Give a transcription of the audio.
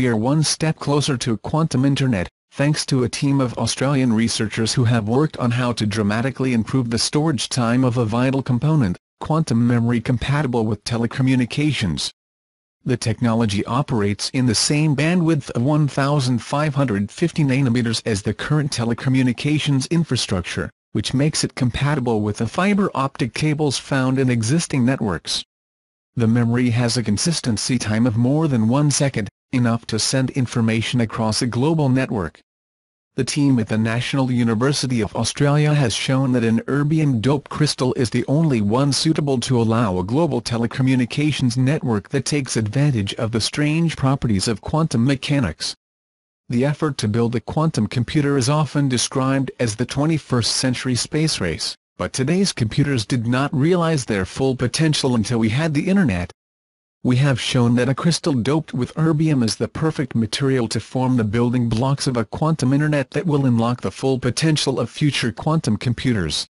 we are one step closer to quantum internet, thanks to a team of Australian researchers who have worked on how to dramatically improve the storage time of a vital component, quantum memory compatible with telecommunications. The technology operates in the same bandwidth of 1550 nanometers as the current telecommunications infrastructure, which makes it compatible with the fiber optic cables found in existing networks. The memory has a consistency time of more than one second, enough to send information across a global network. The team at the National University of Australia has shown that an erbium-doped crystal is the only one suitable to allow a global telecommunications network that takes advantage of the strange properties of quantum mechanics. The effort to build a quantum computer is often described as the 21st century space race, but today's computers did not realize their full potential until we had the Internet. We have shown that a crystal doped with erbium is the perfect material to form the building blocks of a quantum internet that will unlock the full potential of future quantum computers.